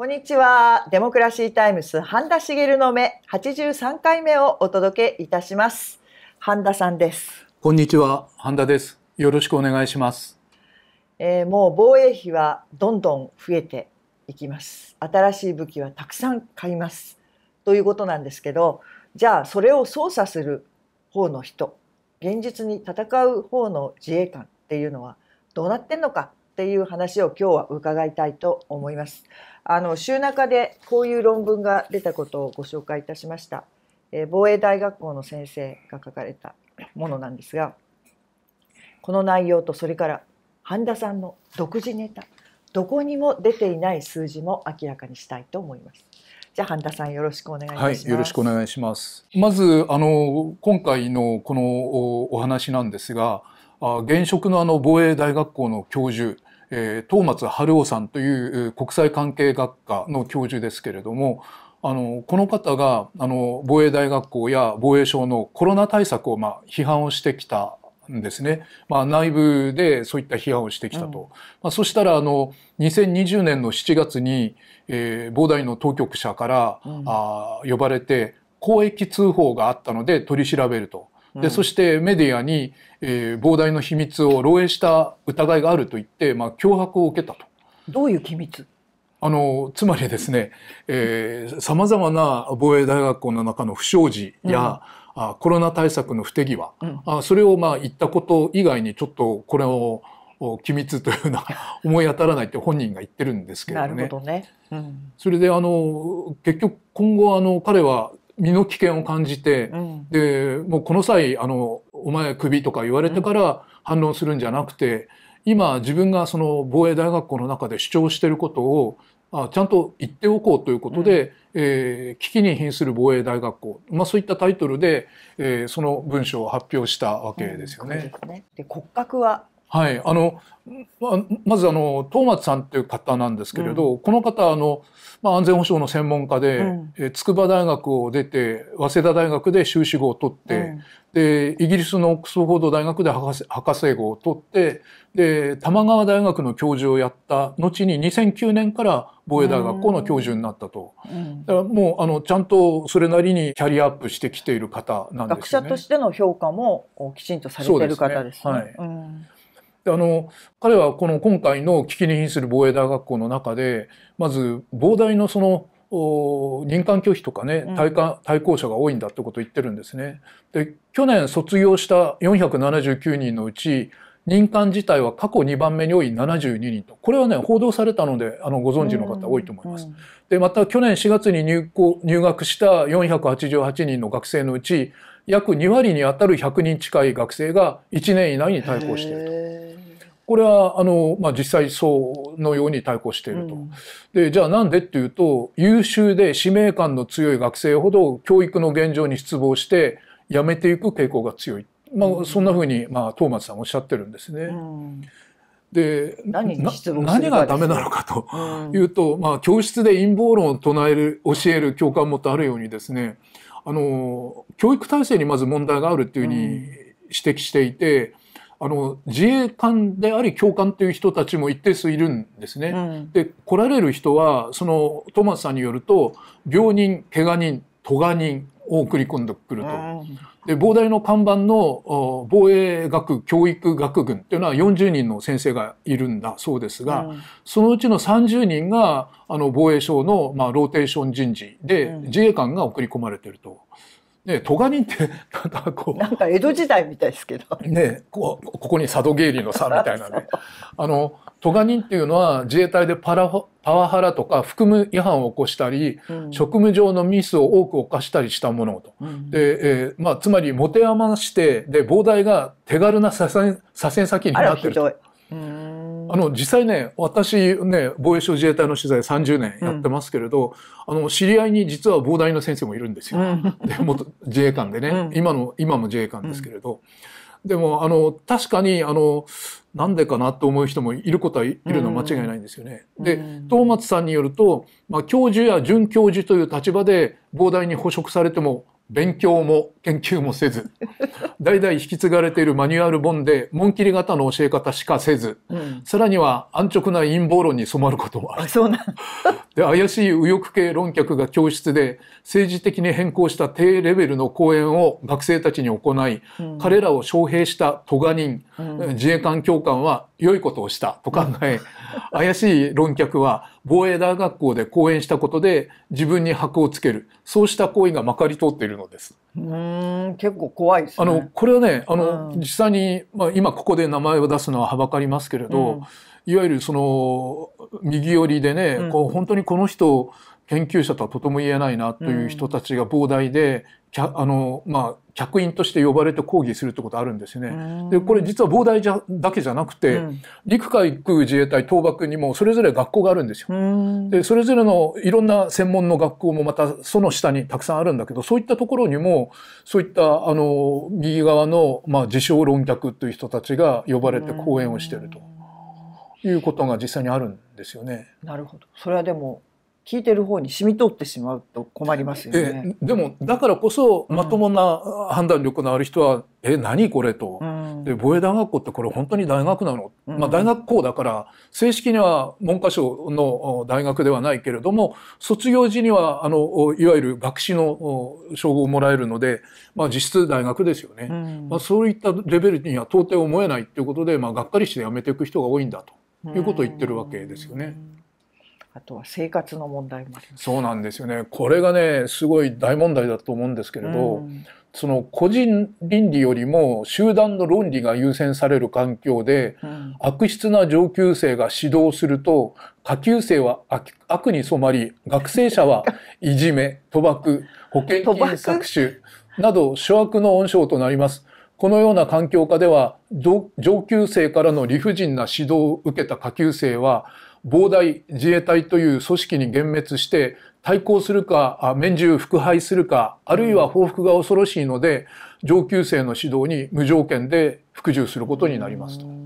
こんにちは。デモクラシータイムス半田茂の目83回目をお届けいたします。半田さんです。こんにちは、半田です。よろしくお願いします。えーもう防衛費はどんどん増えていきます。新しい武器はたくさん買います。ということなんですけど、じゃあそれを操作する方の人、現実に戦う方の自衛官っていうのはどうなってんのかっていう話を今日は伺いたいと思います。あの週中でこういう論文が出たことをご紹介いたしました。えー防衛大学校の先生が書かれたものなんですが、この内容とそれから半田さんの独自ネタどこにも出ていない数字も明らかにしたいと思います。じゃあ半田さんよろしくお願いします。はい、よろしくお願いします。まず、あの、今回のこのおお話なんですが、あ現職のあの防衛大学校の教授、えー東松春夫さんというえー国際関係学科の教授ですけれども、あのこの方があの防衛大学校や防衛省のコロナ対策をまあ批判をしてきたんですね。まあ、内部でそういった批判をしてきたと。うんまあ、そしたらあの2020年の7月に、えー、防大の当局者から、うんあー呼ばれて公益通報があったので取り調べると。で、うんそしてメディアに、えー、膨大の秘密を漏洩した疑いがあると言って、まあ、脅迫を受けたと。どういう機密？あの、つまりですね、えー、様々な防衛大学校の中の不祥事や、あコロナ対策の不手際、うんあそれをまあ言ったこと以外にちょっとこれをお機密というような思い当たらないって本人が言ってるんですけれなどね。るほどね。うんそれであの、結局今後あの彼は身の危険を感じて、うん。で、もうこの際、あの、お前クビとか言われてから反論するんじゃなくて、今自分がその防衛大学校の中で主張していることを、あちゃんと言っておこうということで、えー危機に瀕する防衛大学校、まあそういったタイトルで、えーその文章を発表したわけですよね。そうですね。で骨格ははい、あのままずあの東松さんという方なんですけれど、この方あの、まあ、安全保障の専門家で、うん。えー筑波大学を出て早稲田大学で修士号を取って、うん。でイギリスのオックスフォード大学で博士博士号を取ってで玉川大学の教授をやった後に2009年から防衛大学校の教授になったと。うん。だからもうあのちゃんとそれなりにキャリアアップしてきている方なん学ですよね。者としての評価もおきちんとされてる方ですね。すね。うん。であの彼はこの今回の危機に瀕する防衛大学校の中でまず膨大のそのお任官拒否とかねうん対か対抗者が多いんだってことを言ってるんですね。で去年卒業した479人のうち任官自体は過去2番目に多い72人とこれはね報道されたのであのご存知の方多いと思います。うんでまた去年4月に入校入学した488人の学生のうち約2割にあたる100人近い学生が1年以内に退校していると。へこれはあの、まあ、実際そうのように対抗していると。ーうん。でじゃあなんでっていうと優秀で使命感の強い学生ほど教育の現状に失望して辞めていく傾向が強い。まあ、そんなふうに、まあ、東松さんおっしゃってるんですね。うん。で何がダメなのかと。うん。いうと、まあ、教室で陰謀論を唱える教える教官もとあるようにですねあの教育体制にまず問題があるっていうふうに指摘していて、あの自衛官であり教官という人たちも一定数いるんですね。うんで来られる人はそのトマスさんによると病人怪我人咎人を送り込んでくると。うんで膨大の看板のお防衛学教育学群っていうのは40人の先生がいるんだそうですが、うんそのうちの30人があの防衛省の、まあ、ローテーション人事でうん自衛官が送り込まれてると。で咎人って なんかこなんか江戸時代みたいですけど。うねこうここに佐渡芸里の差みたいなね。あの咎人っていうのは自衛隊でパラパワハラとか服務違反を起こしたり、うん。職務上のミスを多く犯したりしたものと。うん。で、えーまあ、つまり持て余してで膨大が手軽な左遷左遷先にあなってるとあの実際ね私ね防衛省自衛隊の取材30年やってますけれど、あの知り合いに実は膨大の先生もいるんですよ。うん。で元自衛官でね、うん。今の今も自衛官ですけれど、でもあの確かにあのなんでかなと思う人もいることはいいるのは間違いないんですよね。でうん。東松さんによると、まあ、教授や准教授という立場で膨大に捕食されても勉強も研究もせず 代々引き継がれているマニュアル本で紋切り型の教え方しかせず、うん。さらには安直な陰謀論に染まることもある。あ。そうなん で怪しい右翼系論客が教室で政治的に変更した低レベルの講演を学生たちに行い、うん。彼らを招聘した都賀人、うん。自衛官教官は良いことをしたと考え、怪しい論客は防衛大学校で講演したことで自分に箔をつけるそうした行為がまかり通っているのです。うーん結構怖いですね。あのこれはねあの、うん実際に、まあ、今ここで名前を出すのははばかりますけれど、うんいわゆるその右寄りでね、うんこう本当にこの人研究者とはとても言えないなという人たちが膨大で、きゃあのまあ、客員として呼ばれて講義するってことあるんですよね。でこれ実は膨大じゃだけじゃなくて、うん陸海空自衛隊東幕にもそれぞれ学校があるんですよ。うんでそれぞれのいろんな専門の学校もまたその下にたくさんあるんだけどそういったところにもそういったあの右側の、まあ、自称論客という人たちが呼ばれて講演をしているということが実際にあるんですよね。なるほど。それはでも聞いてる方に染み通ってしまうと困りますよね。えでもだからこそまともな判断力のある人は「え何これ?」と。うんで防衛大学校ってこれ本当に大学なの、うんまあ、大学校だから正式には文科省のお大学ではないけれども卒業時にはあのおいわゆる学士のお称号をもらえるので、まあ、実質大学ですよね、うんまあ、そういったレベルには到底思えないということで、まあ、がっかりして辞めていく人が多いんだということを言ってるわけですよね。うんあとは生活の問題もあります。そうなんですよねこれがねすごい大問題だと思うんですけれど、うんその個人倫理よりも集団の論理が優先される環境でうん悪質な上級生が指導すると下級生は悪悪に染まり学生者は いじめ賭博保険金搾取など諸悪の温床となります。このような環境下では上上級生からの理不尽な指導を受けた下級生は膨大自衛隊という組織に幻滅して対抗するか免従腹配するかあるいは報復が恐ろしいので上級生の指導に無条件で服従することになりますと。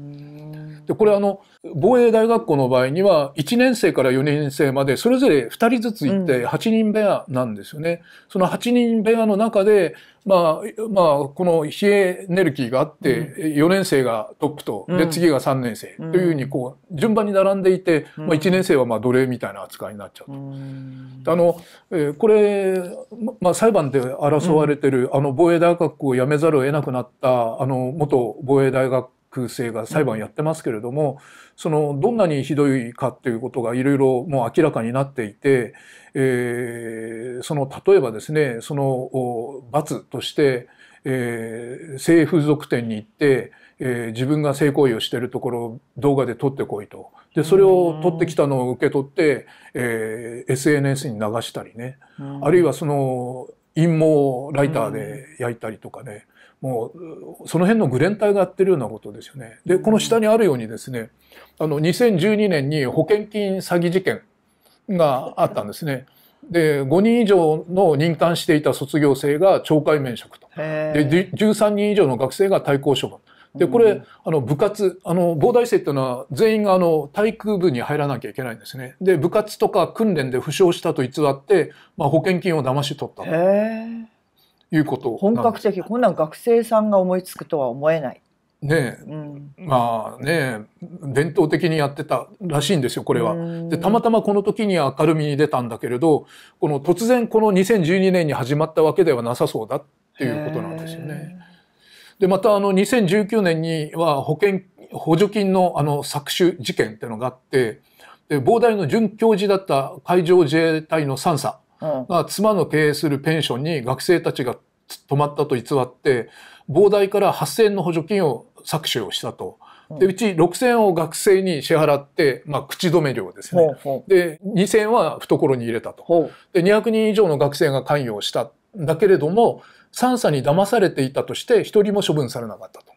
うんでこれあの防衛大学校の場合には1年生から4年生までそれぞれ2人ずつ行って8人部屋なんですよね。その8人部屋の中で、まあ、まあ、この非エネルギーがあって、4年生がトップと、うん。で次が3年生というふうにこう順番に並んでいて、うん。まあ、1年生はまあ奴隷みたいな扱いになっちゃうと。うん。あの、えーこれ、ままあ、裁判で争われてる、あの、防衛大学校を辞めざるを得なくなった、あの、元防衛大学生が裁判やってますけれども、その、どんなにひどいかっていうことがいろいろもう明らかになっていて、えーその、例えばですね、その、お罰として、えー性風俗店に行って、えー自分が性行為をしているところを動画で撮ってこいと。で、それを撮ってきたのを受け取って、えー SNS に流したりね。あるいはその陰謀ライターで焼いたりとかね、もうその辺のグレン隊がやってるようなことですよね。でこの下にあるようにですねあの2012年に保険金詐欺事件があったんですね。で5人以上の任官していた卒業生が懲戒免職と。でじ13人以上の学生が退校処分。でこれ、うんあの部活あの防大生っていうのは全員があの体育部に入らなきゃいけないんですね。で部活とか訓練で負傷したと偽って、まあ、保険金を騙し取ったということ。本格的。こんなん学生さんが思いつくとは思えない。ねうん。えまあねえ。伝統的にやってたらしいんですよこれは。うん。でたまたまこの時に明るみに出たんだけれどこの突然この2012年に始まったわけではなさそうだっていうことなんですよね。でまたあの2019年には保険補助金のあの搾取事件っていうのがあってで膨大の准教授だった海上自衛隊の3佐が妻の経営するペンションに学生たちが泊まったと偽って膨大から8,000円の補助金を搾取をしたと。でうち6,000円を学生に支払って、まあ、口止め料ですね。で2,000円は懐に入れたと。で200人以上の学生が関与をしたんだけれども3佐に騙されていたとして一人も処分されなかったと。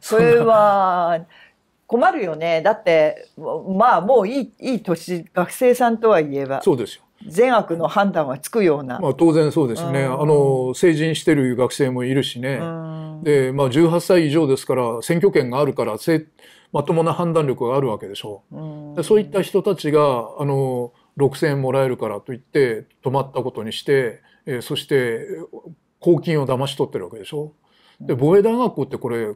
それは困るよねだってまあもういいいい年学生さんとはいえばそうですよ。善悪の判断はつくような。まあ、当然そうですね。うんあの成人してる学生もいるしね。うんで、まあ、18歳以上ですから選挙権があるからせまともな判断力があるわけでしょう。うそういった人たちがあの6,000円もらえるからといって泊まったことにして、えーそして公金を騙し取ってるわけでしょ。で防衛大学校ってこれ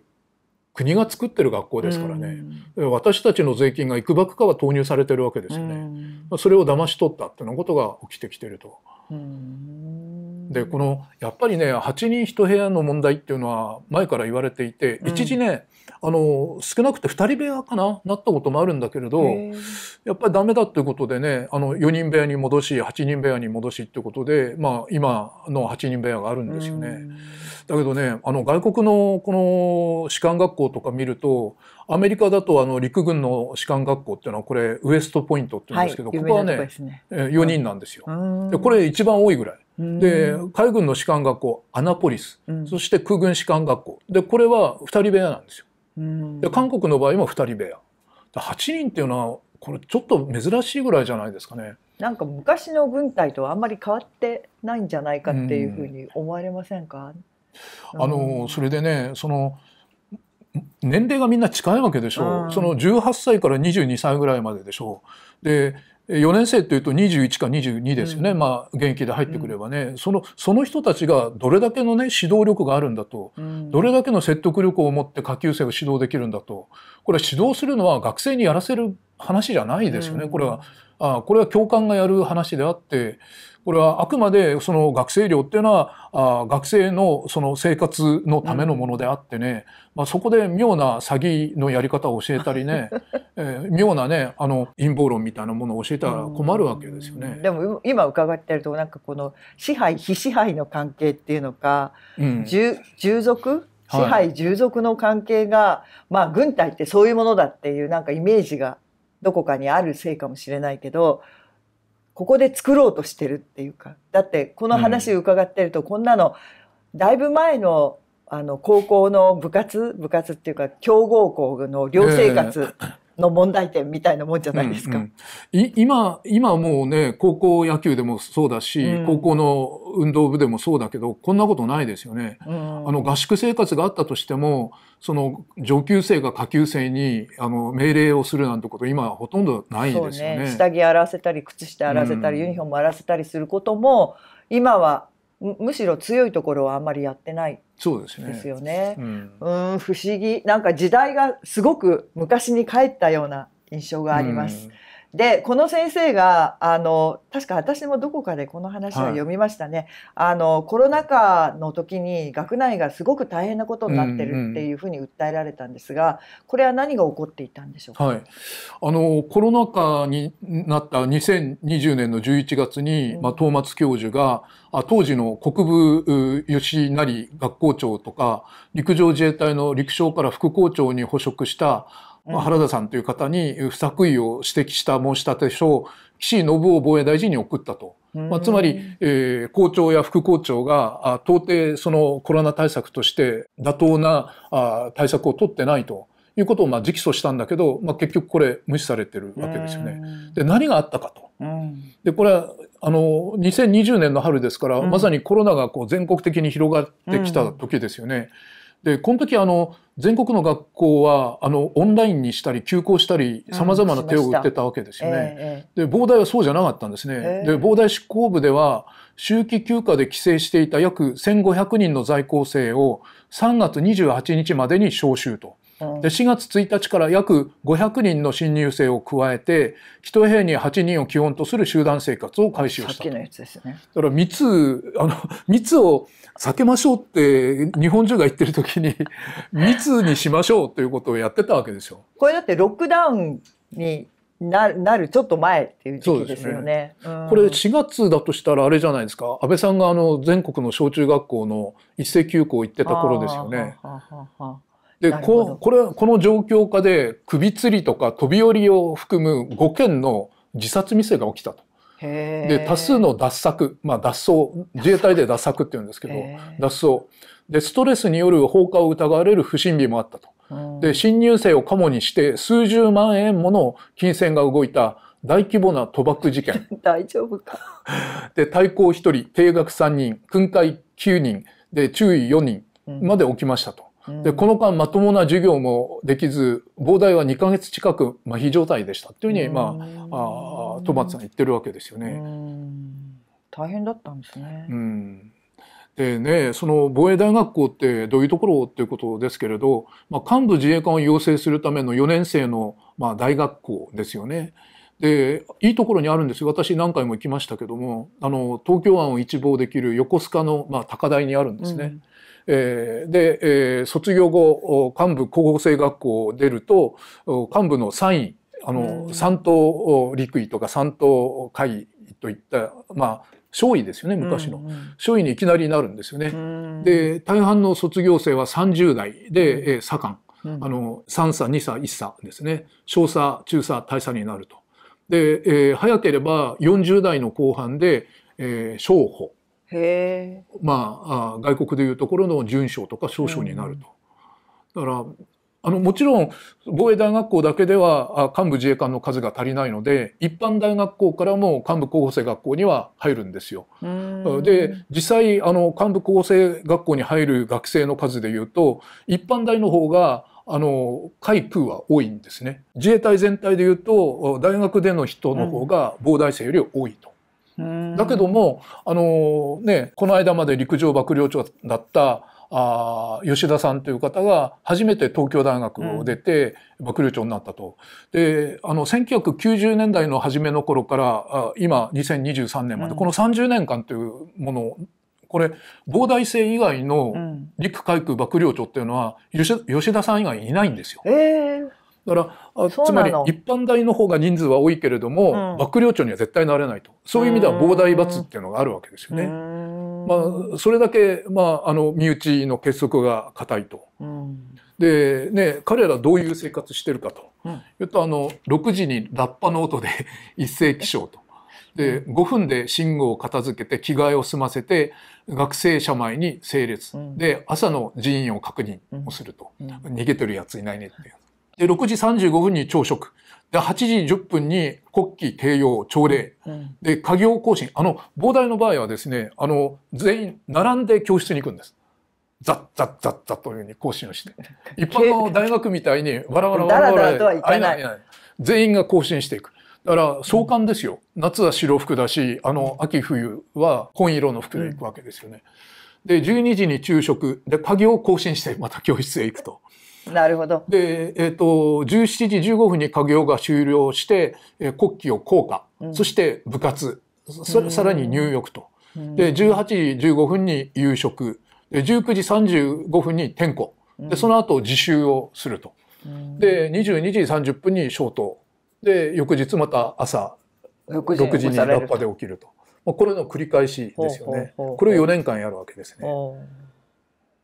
国が作ってる学校ですからね、私たちの税金がいくばくかは投入されてるわけですよね。それを騙し取ったっていうのことが起きてきてると。でこのやっぱりね8人1部屋の問題っていうのは前から言われていて、一時ねあの少なくて2人部屋かな？なったこともあるんだけれどやっぱりダメだっていうことでねあの4人部屋に戻し8人部屋に戻しっていうことで、まあ、今の8人部屋があるんですよね。だけどねあの外国のこの士官学校とか見るとアメリカだとあの陸軍の士官学校っていうのはこれウエストポイントって言うんですけど、はい、ここはねね。4人なんですよ。でこれ一番多いぐらい。で海軍の士官学校アナポリス、そして空軍士官学校。でこれは2人部屋なんですよ。で韓国の場合も2人部屋。8人っていうのはこれちょっと珍しいぐらいじゃないですかね。なんか昔の軍隊とあんまり変わってないんじゃないかっていうふうに思われませんか、あのそれでねその年齢がみんな近いわけでしょう、うん、その18歳から22歳ぐらいまででしょう。で4年生っていうと21か22ですよね、うん、まあ現役で入ってくればね、うん、そのその人たちがどれだけのね指導力があるんだと、どれだけの説得力を持って下級生を指導できるんだと。これ指導するのは学生にやらせる話じゃないですよね、これはあこれは教官がやる話であってこれはあくまでその学生寮っていうのはあ学生のその生活のためのものであってね、まあ、そこで妙な詐欺のやり方を教えたりね、えー、妙なねあの陰謀論みたいなものを教えたら困るわけですよね。でも今伺ってるとなんかこの支配非支配の関係っていうのか、うん、従従属？支配従属の関係が、はい、まあ軍隊ってそういうものだっていうなんかイメージがどこかにあるせいかもしれないけどここで作ろうとしてるっていうか。だってこの話を伺ってると、こんなのだいぶ前のあの高校の部活部活っていうか強豪校の寮生活の問題点みたいなもんじゃないですか。うんうん、今、今もうね、高校野球でもそうだし、うん、高校の運動部でもそうだけど、こんなことないですよね。うん、あの合宿生活があったとしても、その上級生が下級生にあの命令をするなんてこと今ほとんどないですよね。ね下着洗わせたり、靴下洗わせたり、ユニフォーム洗わせたりすることも、今はむしろ強いところはあんまりやってないそうですね。ですよね。うん、うん不思議。なんか時代がすごく昔に帰ったような印象があります。うんでこの先生があの確か私もどこかでこの話は読みましたね、はい、あのコロナ禍の時に学内がすごく大変なことになってるっていうふうに訴えられたんですがこれは何が起こっていたんでしょうか、はい、あのコロナ禍になった2020年の11月に、うん、まあ、東松教授が当時の国部吉成学校長とか陸上自衛隊の陸将から副校長に捕食したまあ、原田さんという方に不作為を指摘した申し立て書を岸信夫防衛大臣に送ったと。まあ、つまり、えー、校長や副校長があ到底そのコロナ対策として妥当なあ対策を取ってないということをまあ直訴したんだけど、まあ、結局これ無視されてるわけですよね。で何があったかと。でこれはあの2020年の春ですから、まさにコロナがこう全国的に広がってきた時ですよね。でこの時あの全国の学校はあのオンラインにしたり休校したりさまざまな手を打ってたわけですよね。で膨大はそうじゃなかったんですね。で膨大執行部では秋季休暇で帰省していた約1500人の在校生を3月28日までに招集と。で4月1日から約500人の新入生を加えて一部屋に8人を基本とする集団生活を開始をした。だから密あの 密を避けましょうって日本中が言ってる時に 密にしましょうということをやってたわけですよ。これだってロックダウンにななるちょっと前っていう時期ですよね。ね。これ4月だとしたらあれじゃないですか。安倍さんがあの全国の小中学校の一斉休校行ってた頃ですよね。でここれこの状況下で首吊りとか飛び降りを含む5件の自殺未遂が起きたと。で多数の脱作、まあ、脱走自衛隊で脱作って言うんですけど脱走でストレスによる放火を疑われる不審火もあったと。で新入生をカモにして数十万円もの金銭が動いた大規模な賭博事件。大丈夫か。で対抗1人定額3人訓戒9人で注意4人まで起きましたと。でこの間まともな授業もできず膨大は2か月近く麻痺状態でしたっていうふうに、まあ、あトマツさん言ってるわけですよね。大変だったんですね。うんでね、その防衛大学校ってどういうところっていうことですけれど、まあ、幹部自衛官を養成するための4年生の、まあ、大学校ですよね。で、いいところにあるんですよ。私何回も行きましたけども、あの、東京湾を一望できる横須賀の、まあ、高台にあるんですね。うんえー、で、えー、卒業後、幹部候補生学校を出ると、幹部の3位、あの、三等陸尉とか三等海といった、まあ、少尉ですよね、昔の。少尉にいきなりなるんですよね。で、大半の卒業生は30代で、えー、左官。あの、3差、2差、1差ですね。小差、中差、大差になると。で、えー、早ければ40代の後半で、えー、小補。へまあ外国でいうところの準将とか少将になると。だからあのもちろん防衛大学校だけでは幹部自衛官の数が足りないので一般大学校からも幹部候補生学校には入るんですよ。で実際あの幹部候補生学校に入る学生の数でいうと一般大の方があの海空は多いんですね。自衛隊全体でいうと大学での人の方が防大生より多いと。だけどもあのねこの間まで陸上幕僚長だったあ吉田さんという方が初めて東京大学を出て幕僚長になったと。であの1990年代の初めの頃からあ今2023年まで、この30年間というものこれ膨大生以外の陸海空幕僚長っていうのは吉田さん以外いないんですよ。えーだからつまり一般大の方が人数は多いけれども、うん、幕僚長には絶対なれないと。そういう意味では膨大罰っていうのがあるわけですよね。まあ、それだけ、まあ、あの身内の結束が固いと。でね彼らどういう生活してるかと、うん、言うとあの6時にラッパの音で 一斉起床と。で5分で信号を片付けて着替えを済ませて学生車前に整列、うん、で朝の人員を確認をすると、うん、逃げてるやついないねっていう。で、6時35分に朝食。で、8時10分に国旗掲揚朝礼。うん、で、家業更新。あの、膨大の場合はですね、あの、全員並んで教室に行くんです。ザッザッザッザッというふうに更新をして。一般の大学みたいにわらわらわらわら。ららない。全員が更新していく。だから壮観ですよ。夏は白服だし、あの、秋冬は紺色の服で行くわけですよね。で、12時に昼食。で、鍵を更新してまた教室へ行くと。なるほど。で、えっ、ー、と、17時15分に家業が終了して、えー、国旗を降下、うん、そして部活、ささらに入浴と。で、18時15分に夕食、で19時35分に点呼。で、その後自習をすると。で、22時30分に消灯。で、翌日また朝6時にラッパで起きると。まあ、これの繰り返しですよね。これを4年間やるわけですね。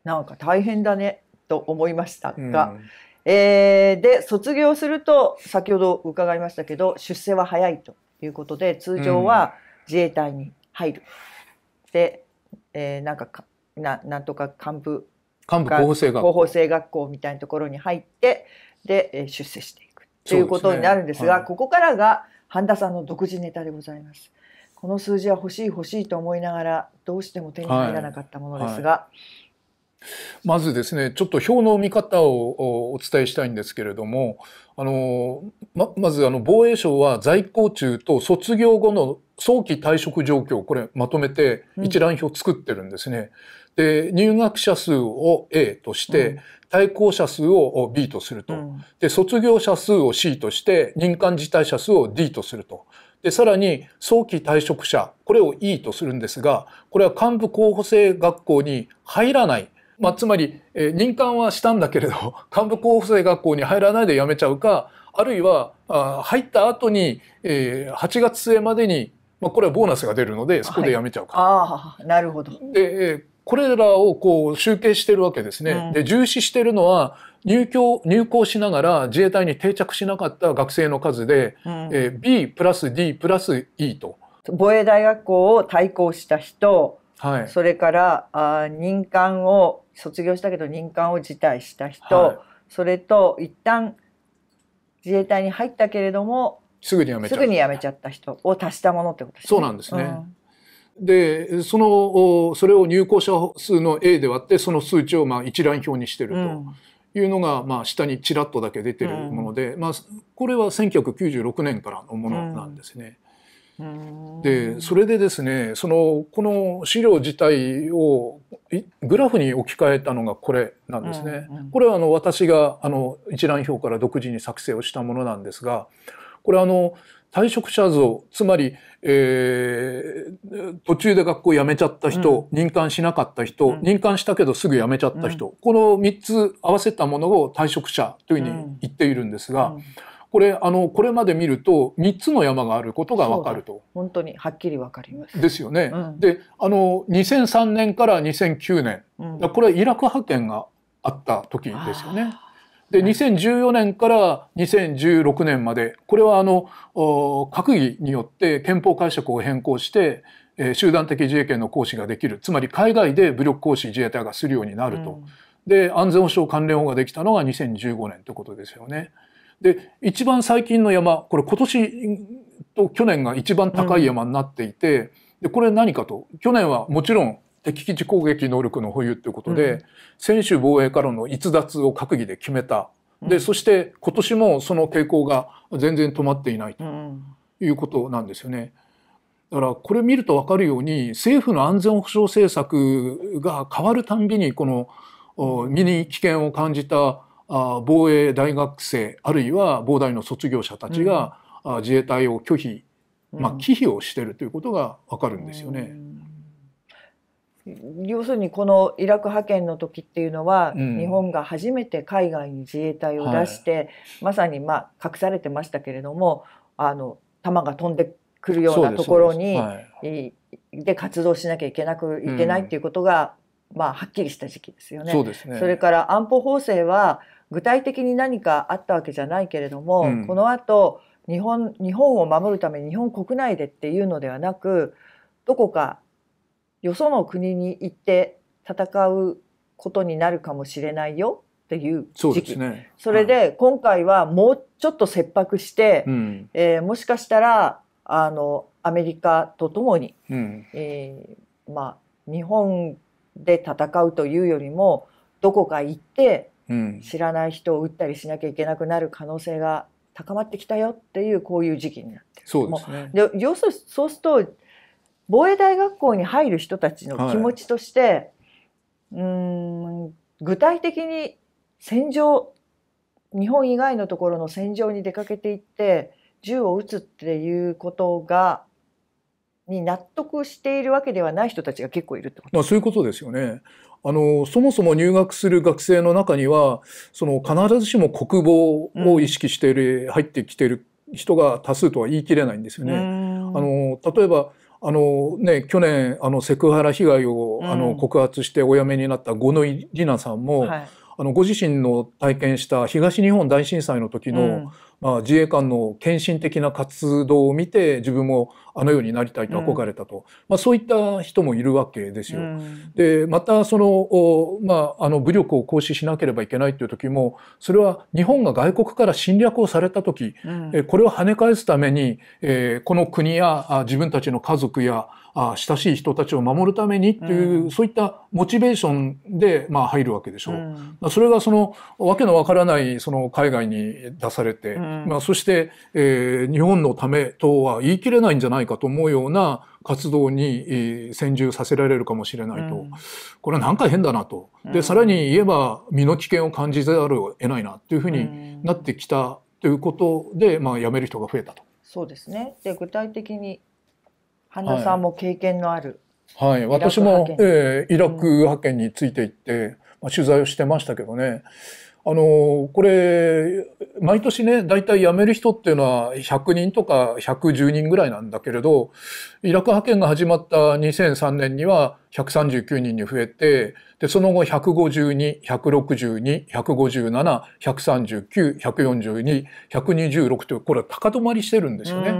なんか大変だね。と思いましたが、うん、えー、で卒業すると先ほど伺いましたけど出世は早いということで通常は自衛隊に入る。うん、で、えー、なんかかななんとか幹部幹部候補生学校。候補生学校みたいなところに入ってで、えー、出世していく。ということになるんですが、ねはい、ここからが半田さんの独自ネタでございます。この数字は欲しい欲しいと思いながらどうしても手に入らなかったものですが、はいまずですねちょっと表の見方をお伝えしたいんですけれどもあのままずあの防衛省は在校中と卒業後の早期退職状況これまとめて一覧表作ってるんですね。うん、で入学者数を A として、対抗者数を B とすると、うん、で卒業者数を C として任官辞退者数を D とすると。で、さらに早期退職者、これを E とするんですが、これは幹部候補生学校に入らないまあ、つまり、えー、任官はしたんだけれど 幹部候補生学校に入らないで辞めちゃうかあるいはあ入った後に、えー、8月末までに、まあ、これはボーナスが出るのでそこで辞めちゃうか。はい、あなるほどで、えー、これらをこう集計してるわけですね。うん、で重視してるのは入教入校しながら自衛隊に定着しなかった学生の数で、うん、えー、B プラス D プラス E と。防衛大学校を対抗した人はい、それからあ任官を卒業したけど任官を辞退した人、はい、それと一旦自衛隊に入ったけれどもすぐに辞めちゃすぐに辞めちゃった人を足したものってことですね。そうなんですね。うん、でそのそれを入校者数の A で割ってその数値をまあ一覧表にしてるというのが、まあ、下にちらっとだけ出てるもので、うん、まあ、これは1996年からのものなんですね。でそれでですねそのこの資料自体をグラフに置き換えたのがこれなんですね。うんうん、これはあの私があの一覧表から独自に作成をしたものなんですがこれあの退職者像つまり、えー、途中で学校辞めちゃった人、うん、任官しなかった人、うん、任官したけどすぐ辞めちゃった人、うん、この3つ合わせたものを退職者というふうに言っているんですが、これあのこれまで見ると3つの山があることがわかると。本当にはっきりわかります。ですよね。であの2003年から2009年、これはイラク派遣があった時ですよね。で2014年から2016年までこれはあの閣議によって憲法解釈を変更して、えー、集団的自衛権の行使ができるつまり海外で武力行使自衛隊がするようになると。うん、で安全保障関連法ができたのが2015年ということですよね。で一番最近の山これ今年と去年が一番高い山になっていて、うん、でこれ何かと去年はもちろん敵基地攻撃能力の保有ということで、うん、専守防衛からの逸脱を閣議で決めた。で、そして今年もその傾向が全然止まっていないということなんですよね。だからこれ見ると分かるように政府の安全保障政策が変わるたんびにこの身に危険を感じた防衛大学生あるいは防大の卒業者たちが自衛隊を拒否、まあ、忌避をしているということが分かるんですよね。要するにこのイラク派遣の時っていうのは、うん、日本が初めて海外に自衛隊を出して、はい、まさにまあ隠されてましたけれどもあの弾が飛んでくるようなところにで,、はい、で活動しなきゃいけなくいけないっていうことが、うん、まあはっきりした時期ですよね。それから安保法制は具体的に何かあったわけじゃないけれども、うん、この後日本日本を守るために日本国内でっていうのではなくどこかよその国に行って戦うことになるかもしれないよっていう時期。そ,、ね、それで今回はもうちょっと切迫して、うん、えー、もしかしたらあのアメリカとともに、うん、えー、まあ、日本で戦うというよりもどこか行って、うん、知らない人を撃ったりしなきゃいけなくなる可能性が高まってきたよっていうこういう時期になってそうですね。で要するそうすると防衛大学校に入る人たちの気持ちとして、はい、うん具体的に戦場日本以外のところの戦場に出かけていって銃を撃つっていうことがに納得しているわけではない人たちが結構いるってこと、まあ、そういうことですよね。あのそもそも入学する学生の中にはその必ずしも国防を意識している、うん、入ってきている人が多数とは言い切れないんですよね。あの例えばあのね、去年あのセクハラ被害を、あの告発してお辞めになった五ノ井里奈さんも、はい、あのご自身の体験した東日本大震災の時の、うん、まあ、自衛官の献身的な活動を見て自分もあのようになりたいと憧れたと、うん、まあ、そういった人もいるわけですよ。うん、でまたその、まあ、あの武力を行使しなければいけないという時もそれは日本が外国から侵略をされた時、うん、えこれを跳ね返すために、えー、この国や自分たちの家族やあ親しい人たちを守るためにっていう、うん、そういったモチベーションで、まあ、入るわけでしょう。うん、それがそのわけのわからないその海外に出されて、うん、まあ、そして、えー、日本のためとは言い切れないんじゃないかと思うような活動に、えー、先住させられるかもしれないと、これは何か変だなと。でさらに言えば身の危険を感じざるを得ないなというふうになってきたということで、まあ、辞める人が増えたと。そうですね。で具体的に花さんも経験のある、はい、私も、えー、イラク派遣についていって、まあ、取材をしてましたけどねあのこれ毎年ね大体辞める人っていうのは100人とか110人ぐらいなんだけれどイラク派遣が始まった2003年には139人に増えてでその後152162157139142126というこれは高止まりしてるんですよね。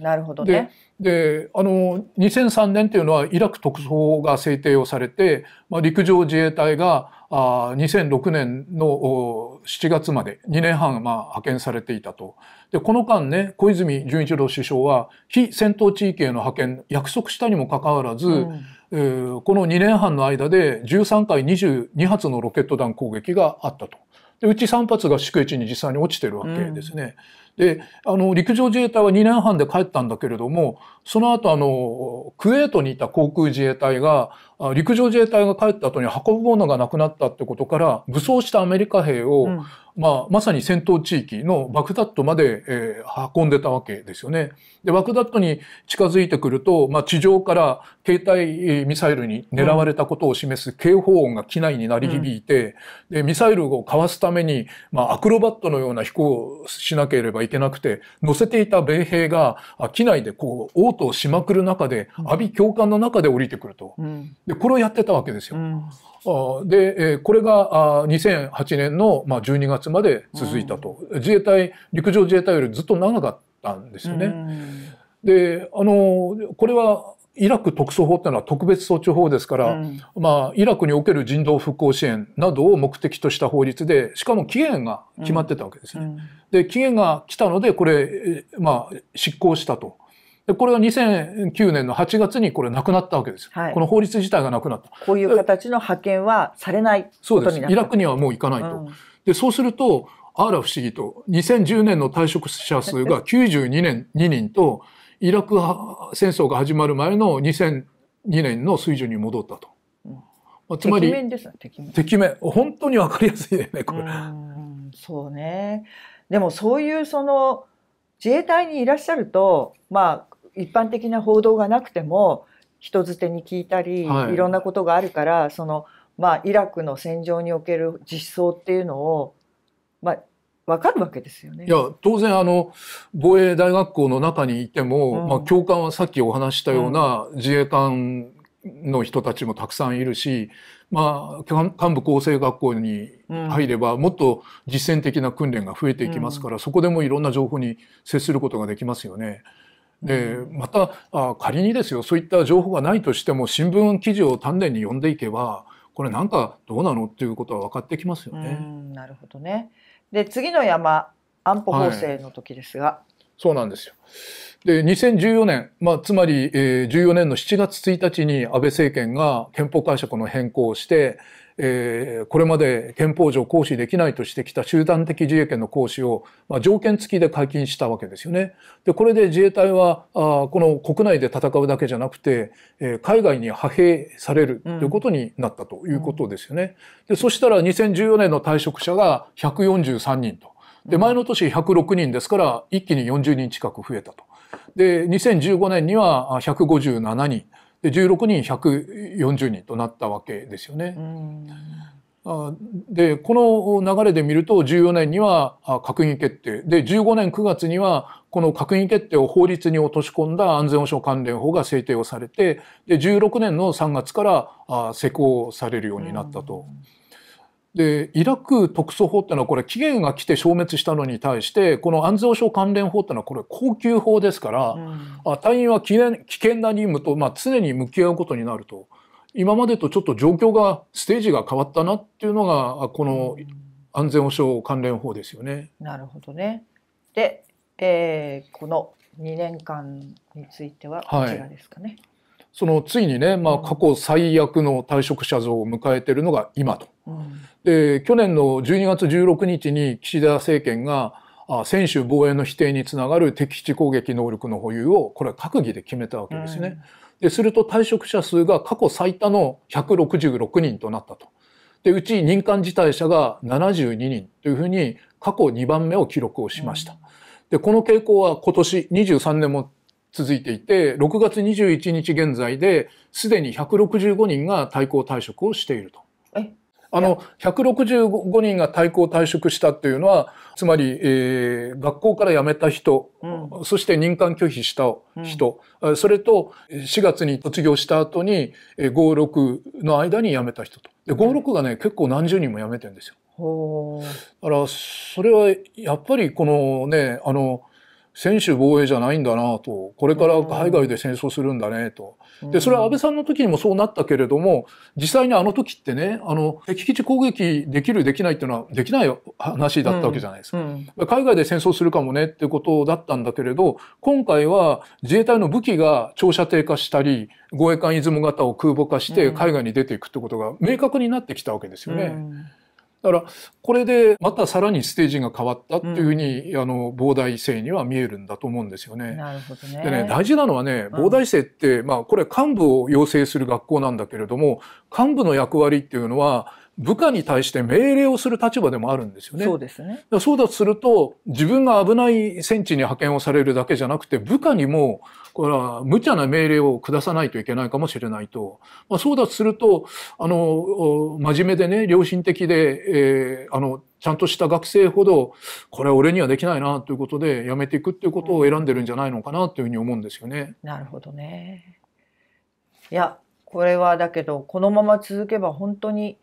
なるほどね。であの2003年っていうのはイラク特措法が制定をされて、まあ、陸上自衛隊があ2006年の7月まで2年半まあ派遣されていたと。でこの間ね小泉純一郎首相は非戦闘地域への派遣約束したにもかかわらず、うんえー、この2年半の間で13回22発のロケット弾攻撃があったと。でうち3発が宿営地に実際に落ちてるわけですね。で、あの、陸上自衛隊は2年半で帰ったんだけれども、その後あの、クウェートにいた航空自衛隊が、陸上自衛隊が帰った後に運ぶものがなくなったってことから、武装したアメリカ兵を、まあ、まさに戦闘地域のバグダッドまで、えー、運んでたわけですよね。で、バグダッドに近づいてくると、まあ、地上から携帯ミサイルに狙われたことを示す警報音が機内に鳴り響いて、うん、で、ミサイルをかわすために、まあ、アクロバットのような飛行をしなければいけなくて、乗せていた米兵が、機内でこう、応答しまくる中で、阿鼻教官の中で降りてくると。で、これをやってたわけですよ。うんで、これが2008年の12月まで続いたと。自衛隊、陸上自衛隊よりずっと長かったんですよね。で、あの、これはイラク特措法っていうのは特別措置法ですから、うん、まあ、イラクにおける人道復興支援などを目的とした法律で、しかも期限が決まってたわけですね。うん、で、期限が来たので、これ、まあ、執行したと。で、これが2009年の8月にこれなくなったわけです。はい、この法律自体がなくなった。こういう形の派遣はされないそうです。イラクにはもう行かないと。うん、で、そうすると、あら不思議と、2010年の退職者数が92年、2人と、イラク戦争が始まる前の2002年の水準に戻ったと。うんまあ、つまり、敵です敵面。敵面。本当にわかりやすいね、これ。そうね。でもそういうその、自衛隊にいらっしゃると、まあ、一般的な報道がなくても人づてに聞いたり、はい、いろんなことがあるからその、まあ、イラクの戦場における実相っていうのを、まあ、分かるわけですよね。いや当然あの防衛大学校の中にいても、うん、まあ、教官はさっきお話したような自衛官の人たちもたくさんいるし、まあ、幹部構成学校に入れば、もっと実践的な訓練が増えていきますから、うん、そこでもいろんな情報に接することができますよね。でまたあ仮にですよそういった情報がないとしても新聞記事を丹念に読んでいけばこれなんかどうなのっていうことは分かってきますよね。なるほどね。で次の山安保法制の時ですが、はい、そうなんですよ。で2014年、まあ、つまり、えー、14年の7月1日に安倍政権が憲法解釈の変更をしてえー、これまで憲法上行使できないとしてきた集団的自衛権の行使を、まあ、条件付きで解禁したわけですよね。で、これで自衛隊は、あこの国内で戦うだけじゃなくて、えー、海外に派兵されるということになったということですよね。うん、で、そしたら2014年の退職者が143人と。で、前の年106人ですから、一気に40人近く増えたと。で、2015年には157人。で16人140人となったわけですよね。でこの流れで見ると14年には閣議決定で15年9月にはこの閣議決定を法律に落とし込んだ安全保障関連法が制定をされてで16年の3月から施行されるようになったと。で、イラク特措法ってのはこれ期限が来て消滅したのに対して、この安全保障関連法ってのはこれ高級法ですから、うん、隊員は危険危険な任務と、まあ、常に向き合うことになると。今までとちょっと状況が、ステージが変わったなっていうのが、この安全保障関連法ですよね。なるほどね。で、えー、この2年間についてはこちらですかね。はいそのついにね、まあ、過去最悪の退職者像を迎えているのが今と。うん、で去年の12月16日に岸田政権が専守防衛の否定につながる敵基地攻撃能力の保有をこれは閣議で決めたわけですね。うん、ですると退職者数が過去最多の166人となったと。でうち任官辞退者が72人というふうに過去2番目を記録をしました。でこの傾向は今年23年も続いていて、6月21日現在ですでに165人が対抗退職をしていると。あの、165人が対抗退職したっていうのは、つまり、えー、学校から辞めた人、うん、そして任官拒否した人、うん、それと4月に卒業した後に5、6の間に辞めた人と。で、5、6がね、結構何十人も辞めてるんですよ。だから、それはやっぱりこのね、あの、専守防衛じゃないんだなと、これから海外で戦争するんだねと。で、それは安倍さんの時にもそうなったけれども、実際にあの時ってね、あの、敵基地攻撃できるできないっていうのはできない話だったわけじゃないですか。うんうん、海外で戦争するかもねっていうことだったんだけれど、今回は自衛隊の武器が長射程化したり、護衛艦出雲型を空母化して海外に出ていくってことが明確になってきたわけですよね。うんだからこれでまたさらにステージが変わったっていうふうに、うん、あの膨大生には見えるんだと思うんですよね。なるほどね。でね大事なのはね膨大生って、うん、まあこれ幹部を養成する学校なんだけれども幹部の役割っていうのは部下に対して命令をする立場でもあるんですよね。そうですね。そうだとすると、自分が危ない戦地に派遣をされるだけじゃなくて、部下にも、これは無茶な命令を下さないといけないかもしれないと。まあ、そうだとすると、あの、真面目でね、良心的で、えー、あの、ちゃんとした学生ほど、これは俺にはできないなということで、やめていくっていうことを選んでるんじゃないのかなというふうに思うんですよね。なるほどね。いや、これはだけど、このまま続けば本当に、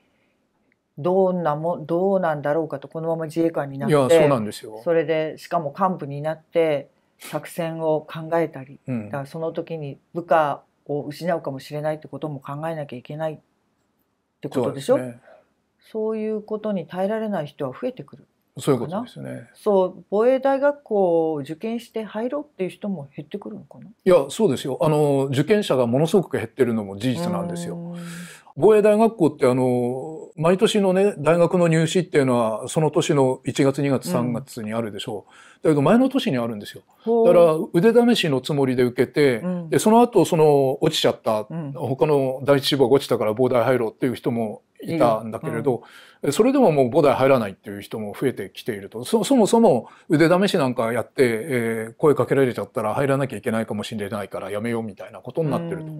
どんなもどうなんだろうかとこのまま自衛官になってそうなんですよそれでしかも幹部になって作戦を考えたり、うん、だからその時に部下を失うかもしれないってことも考えなきゃいけないってことでしょ？そう、ね,、そういうことに耐えられない人は増えてくるそういうことですね。そう防衛大学校を受験して入ろうっていう人も減ってくるのかな？いやそうですよ。あの受験者がものすごく減ってるのも事実なんですよ。防衛大学校ってあの毎年のね大学の入試っていうのはその年の1月2月3月にあるでしょう、だけど前の年にあるんですよ。だから腕試しのつもりで受けて、うん、でその後その落ちちゃった、うん、他の第一志望が落ちたから防大入ろうっていう人もいたんだけれど、うん、それでももう母大入らないっていう人も増えてきていると。そもそも腕試しなんかやって、えー、声かけられちゃったら入らなきゃいけないかもしれないからやめようみたいなことになってると。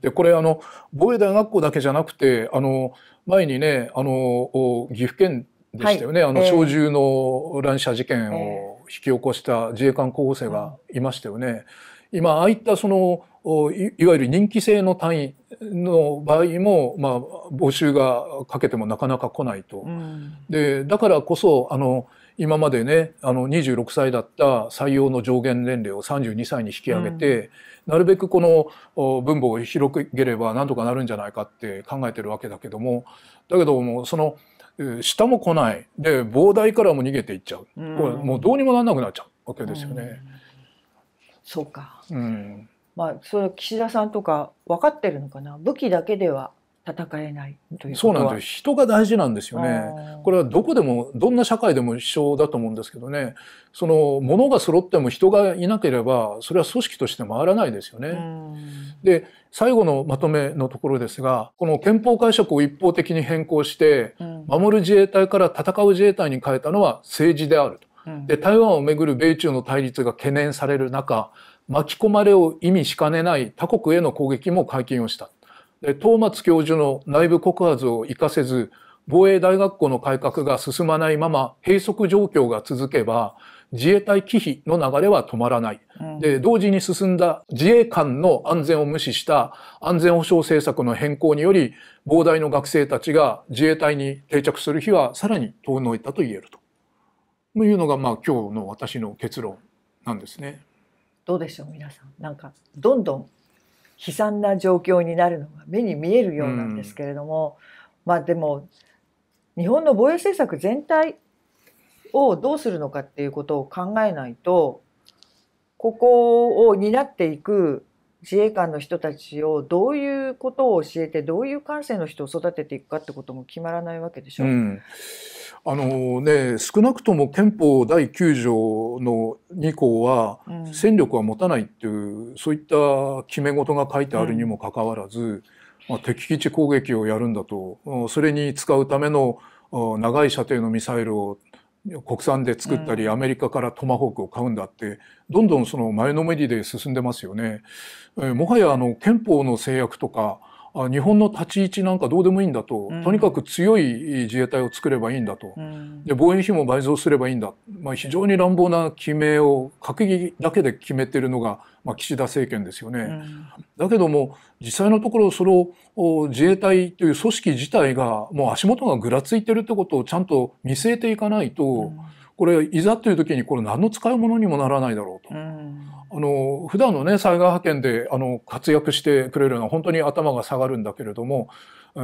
でこれあの防衛大学校だけじゃなくてあの前にねあの岐阜県でしたよね、はい、あの小銃の乱射事件を引き起こした自衛官候補生がいましたよね。今ああいったそのいわゆる任期制の単位の場合も、まあ、募集がかけてもなかなか来ないと。うん、でだからこそあの今までねあの26歳だった採用の上限年齢を32歳に引き上げて、うん、なるべくこの分母を広げれば何とかなるんじゃないかって考えてるわけだけどもだけどもその下も来ない。で膨大からも逃げていっちゃう、うん、これもうどうにもなんなくなっちゃう。わけですよね。そうか、うん。まあ、それ岸田さんとか分かってるのかな？武器だけでは戦えないというそうなんです人が大事なんですよね。これはどこでもどんな社会でも一緒だと思うんですけどねその物が揃っても人がいなければそれは組織として回らないですよね。で最後のまとめのところですがこの憲法解釈を一方的に変更して、守る自衛隊から戦う自衛隊に変えたのは政治であると。で台湾をめぐる米中の対立が懸念される中巻き込まれを意味しかねない他国への攻撃も解禁をした。で東松教授の内部告発を生かせず防衛大学校の改革が進まないまま閉塞状況が続けば自衛隊忌避の流れは止まらない。で、同時に進んだ自衛官の安全を無視した安全保障政策の変更により、膨大の学生たちが自衛隊に定着する日はさらに遠のいたと言えると。いうのが、まあ今日の私の結論なんですね。どうでしょう皆さんなんかどんどん悲惨な状況になるのが目に見えるようなんですけれども、うん、まあでも日本の防衛政策全体をどうするのかっていうことを考えないとここを担っていく自衛官の人たちをどういうことを教えてどういう感性の人を育てていくかってことも決まらないわけでしょ。うんあのね、少なくとも憲法第9条の2項は、戦力は持たないっていう、そういった決め事が書いてあるにもかかわらず、うん、まあ、敵基地攻撃をやるんだと、それに使うための長い射程のミサイルを国産で作ったり、アメリカからトマホークを買うんだって、どんどんその前のめりで進んでますよね。もはやあの憲法の制約とか、あ日本の立ち位置なんかどうでもいいんだと、うん、とにかく強い自衛隊を作ればいいんだと、うん、で防衛費も倍増すればいいんだ、まあ、非常に乱暴な決めを閣議だけで決めてるのが、まあ、岸田政権ですよね。うん、だけども実際のところその自衛隊という組織自体がもう足元がぐらついてるってことをちゃんと見据えていかないと、これいざという時にこれ何の使い物にもならないだろうと。あの普段のね災害派遣であの活躍してくれるのは本当に頭が下がるんだけれども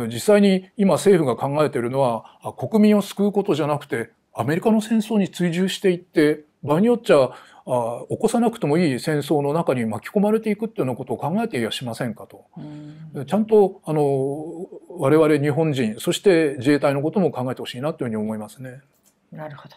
実際に今政府が考えているのは国民を救うことじゃなくてアメリカの戦争に追従していって場合によっちゃあ起こさなくてもいい戦争の中に巻き込まれていくっていうようなことを考えていやしませんかと。ちゃんとあの我々日本人そして自衛隊のことも考えてほしいなというふうに思いますね。なるほど。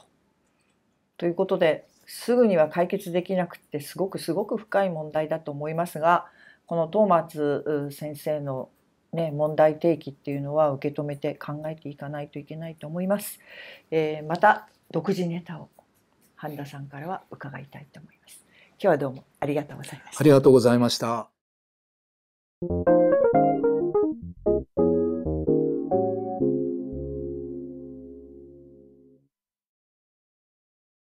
ということですぐには解決できなくてすごくすごく深い問題だと思いますがこのトーマツ先生の、ね、問題提起っていうのは受け止めて考えていかないといけないと思います。えー、また独自ネタを半田さんからは伺いたいと思います。今日はどうもありがとうございました。ありがとうございました。